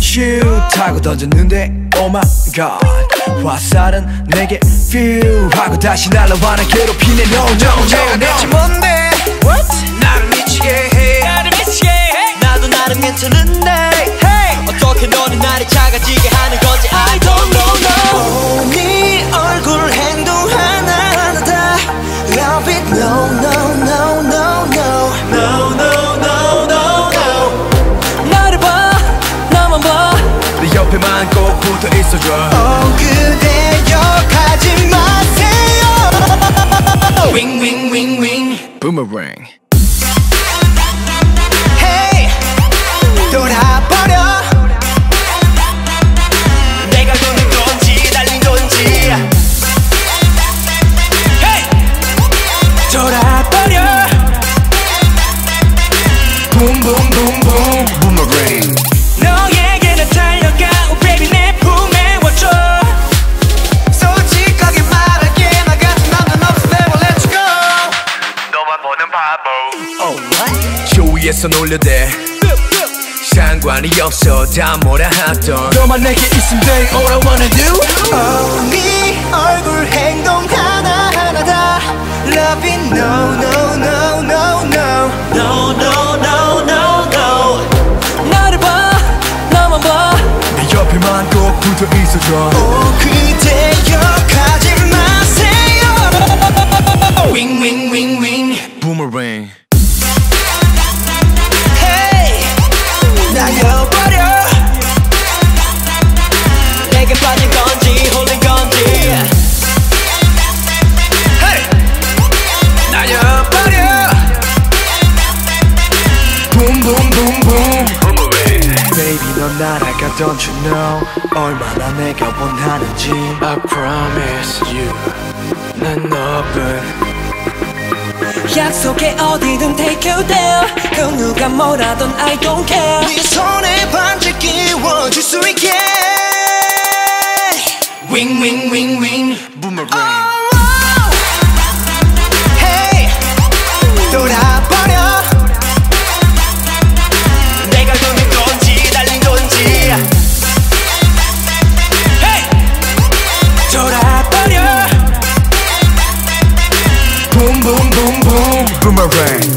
슈 타고 던졌는데 Oh my god. 화살은 내게 퓨 하고 다시 날아와 날 괴롭히네 No no no 내가 대체 뭔데? 나를 미치게 해. 나를 미치게 해. 나도 나름 괜찮은데. Hey. 어떻게 너는 나를 작아지게 하는 건지 I don't 옆에만 꼭 붙어 있어줘 Oh 그대 욕하지 마세요 Wing wing wing wing Boomerang Hey 위에서 놀려대. 상관이 없어. 다 뭐라 하던. 너만 내게 있으면 돼. All I wanna do. Oh, 네 얼굴 행동 하나하나 다. Love it. No no no no no. No no no no no. 나를 봐. 나만 봐. 내 옆에만 꼭 붙어 있어줘. Oh 그대 넌 날아가 don't you know 얼마나 내가 원하는지 I promise you 난 너뿐 약속해 어디든 take you there 그 누가 뭐라던 I don't care 네 손에 반지 끼워줄 수 있게 Wing wing wing wing Boomerang brain.